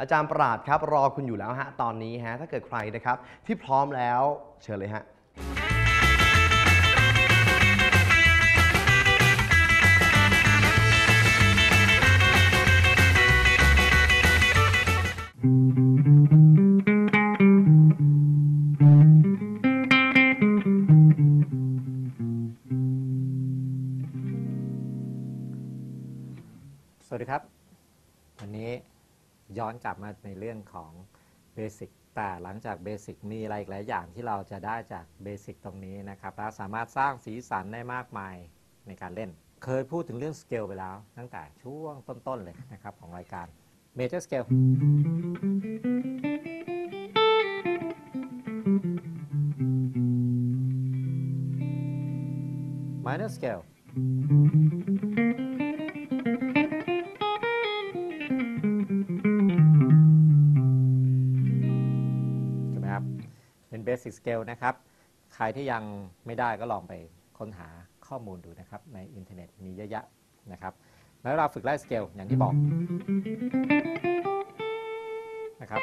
อาจารย์ปราดครับ รอคุณอยู่แล้วฮะตอนนี้ฮะถ้าเกิดใครนะครับ ที่พร้อมแล้วเชิญเลยฮะส กลับมาในเรื่องของเบสิกแต่หลังจากเบสิกมีอะไรอีกหลายอย่างที่เราจะได้จากเบสิกตรงนี้นะครับและสามารถสร้างสีสันได้มากมายในการเล่น เคยพูดถึงเรื่องสเกลไปแล้ว ตั้งแต่ช่วงต้น ๆ เลยนะครับ ของรายการ Major Scale Minor Scale ถูก เป็นเบสิ c สเกลนะครับ ใครที่ยังไม่ได้ก็ลองไปค้นหาข้อมูลดูนะครับ ในอินเทอร์เน็ตมีเยอะแยะนะครับแล้วเราฝึกไล่สเกลอย่างที่บอกนะครับ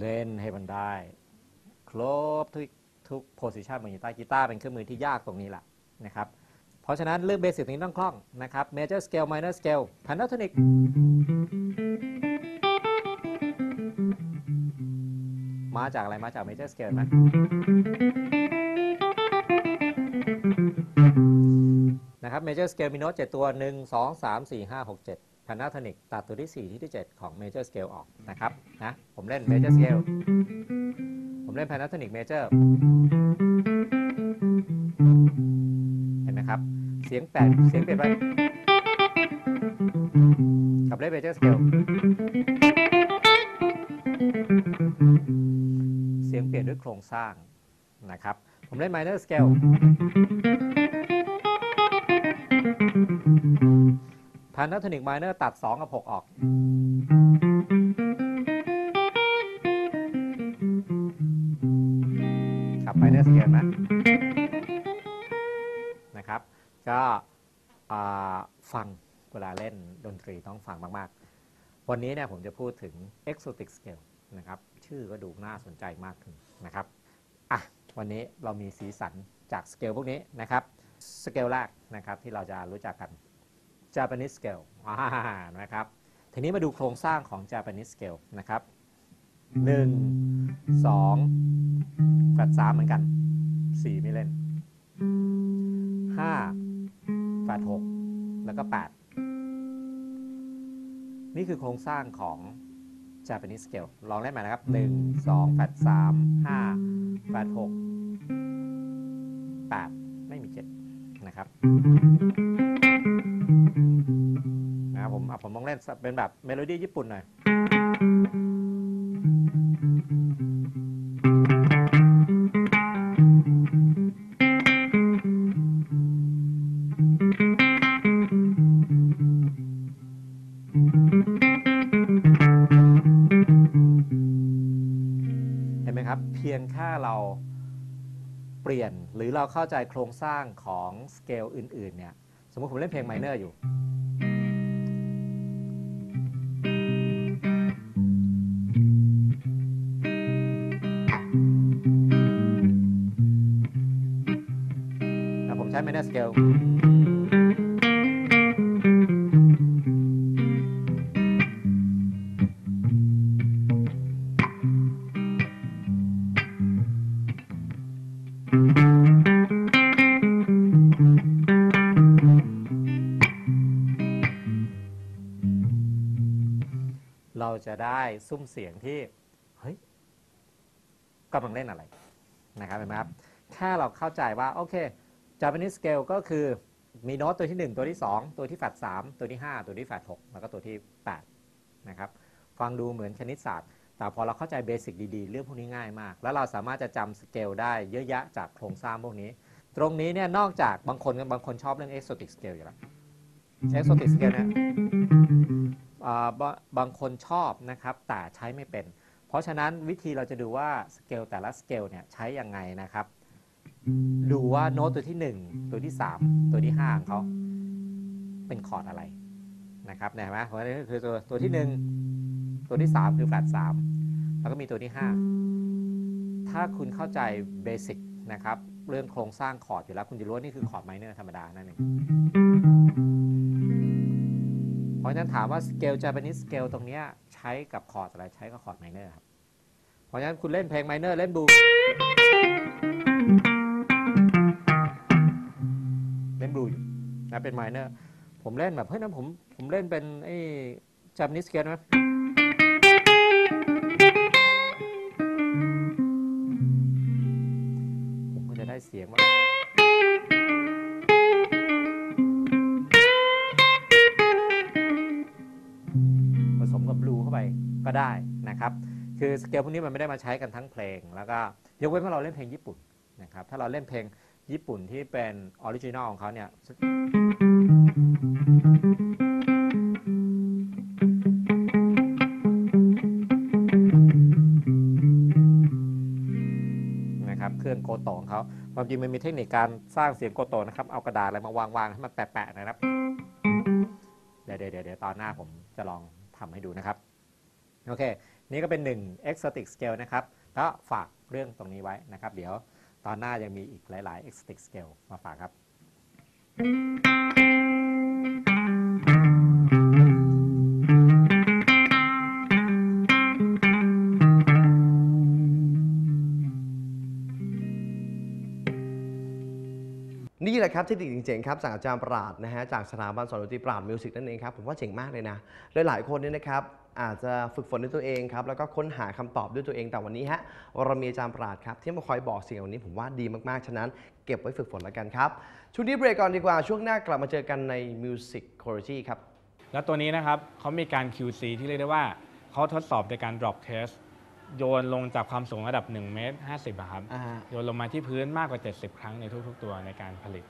เล่นให้มันได้ ครบทุกทุกโพสิชันบนกีตาร์กีตาร์เป็นเครื่องมือที่ยากตรงนี้แหละนะครับ เพราะฉะนั้นเรื่องเบสิกนี้ต้องคล่องนะครับ major scale minor scale pentatonic มาจากอะไรมาจาก major scale ไหมนะครับ major scale มีโน้ต7ตัว 1 2 3 4 5 6 7 pentatonic ตัดตัวที่ 4 ที่ที่ 7 ของ major scale ออกนะครับนะผมเล่น major scale ผมเล่น pentatonic major เห็นไหมครับ เสียงแปลกเสียงเปลี่ยนไปกับเล่น major scale เสียงเปลี่ยนด้วยโครงสร้างนะครับ ผมเล่น minor scale pentatonic minor ตัด 2 กับ 6 ออกครับ minor scale นะนะครับ ก็ฟังเวลาเล่นดนตรีต้องฟังมาก ๆ วันนี้เนี่ยผมจะพูดถึง exotic scale นะครับ ชื่อก็ดูน่าสนใจมากขึ้นนะครับ อะ วันนี้เรามีสีสันจากสเกลพวกนี้นะครับ สเกลแรกนะครับที่เราจะรู้จักกัน Japanese scale อ่านะครับ ทีนี้มาดูโครงสร้างของ Japanese scale นะครับ 1 2แฟลต3เหมือนกัน 4 ไม่เล่น 5แฟลต6แล้วก็ 8 นี่คือโครงสร้างของ Japanese scale ลองเล่นใหม่นะครับ 1 2แฟลต3 5แฟลต6 8 ไม่มี 7 นะครับนะครับ ผมอะผมลองเล่นเป็นแบบเมโลดี้ญี่ปุ่นหน่อยเห็นไหมครับ เพียงแค่เราเปลี่ยนหรือเราเข้าใจโครงสร้างของสเกลอื่น ๆ เนี่ย สมมติผมเล่นเพลงไมเนอร์อยู่ ผมใช้ minor scale เราจะได้ซุ้มเสียงที่ เฮ้ยกำลังเล่นอะไรนะครับเห็นไหมครับ แค่เราเข้าใจว่า โอเค Japanese scale ก็คือมีโน้ตตัวที่ 1 ตัวที่ 2 ตัวที่แฟด3ตัวที่ 5 ตัวที่แฟด6แล้วก็ตัวที่ 8 นะครับ ฟังดูเหมือนคณิตศาสตร์ แต่พอเราเข้าใจเบสิกดีๆ เรื่องพวกนี้ง่ายมาก แล้วเราสามารถจะจำสเกลได้เยอะแยะจากโครงสร้างพวกนี้ ตรงนี้เนี่ยนอกจากบางคนบางคนชอบเรื่อง exotic scale อยู่แล้ว exotic scale เนี่ยบะบางคนชอบนะครับ แต่ใช้ไม่เป็น เพราะฉะนั้นวิธีเราจะดูว่าสเกลแต่ละสเกลเนี่ยใช้ยังไงนะครับ ดูว่าโน้ตตัวที่ 1 ตัวที่ 3 ตัวที่5ของเขาเป็นคอร์ดอะไรนะครับเนี่ยเห็นไหมเพราะนั้นคือตัวตัวที่ 1 ตัวที่ 3 คือแฟลต3แล้วก็มีตัวที่ 5 ถ้าคุณเข้าใจ basic นะครับเรื่องโครงสร้างคอร์ดอยู่แล้ว คุณจะรู้ว่านี่คือคอร์ด minor ธรรมดานั่นเองเพราะฉะนั้นถามว่าสเกล Japanese scale ตรงนี้ใช้กับคอร์ดอะไรใช้กับคอร์ด minor ครับเพราะฉะนั้นคุณเล่นเพลง minor เล่นบู นบลูอยู่นะเป็น minor ผมเล่นแบบเฮ้ยนั้นผมผมเล่นเป็นไอ้ Japanese scale นะผมก็จะได้เสียงว่าผสมกับบลูเข้าไปก็ได้นะครับ คือสเกลพวกนี้มันไม่ได้มาใช้กันทั้งเพลง แล้วก็ยกเว้นว่าเราเล่นเพลงญี่ปุ่นนะครับ ถ้าเราเล่นเพลง ญี่ปุ่นที่เป็น original ของเขาเนี่ยนะครับเครื่องโกโตของเขาความจริงมันมีเทคนิคการสร้างเสียงโกโตนะครับ เอากระดาษอะไรมาวางๆให้มันแปะๆนะครับ เดี๋ยวเดี๋ยวเดี๋ยวตอนหน้าผมจะลองทำให้ดูนะครับ โอเค นี่ก็เป็น 1 exotic scale นะครับ ก็ฝากเรื่องตรงนี้ไว้นะครับ เดี๋ยว ตอนหน้ายังมีอีกหลาย ๆ exotic scale มาฝากครับ ครับเทคนิคเจ๋งๆครับจากอาจารย์ปราดนะฮะจากสถาบันสอนดนตรีปราดมิวสิกนั่นเองครับผมว่าเจ๋งมากเลยนะหลายๆคนเนี่ยนะครับอาจจะฝึกฝนด้วยตัวเองครับแล้วก็ค้นหาคำตอบด้วยตัวเองแต่วันนี้ฮะเรามีอาจารย์ปราดครับที่มาคอยบอกสิ่งเหล่านี้ผมว่าดีมากๆ ฉะนั้นเก็บไว้ฝึกฝนแล้วกันครับช่วงนี้เบรกก่อนดีกว่าช่วงหน้ากลับมาเจอกันใน Music c o r e g y ครับแล้วตัวนี้นะครับเขามีการ QC ที่เรียกได้ว่าเขาทดสอบโดยการ drop test โยนลงจากความสูงระดับ1เมตร50อะครับโยนลงมาที่พื้นมากกว่า 70 ครั้งในทุก ๆ ตัวในการผลิต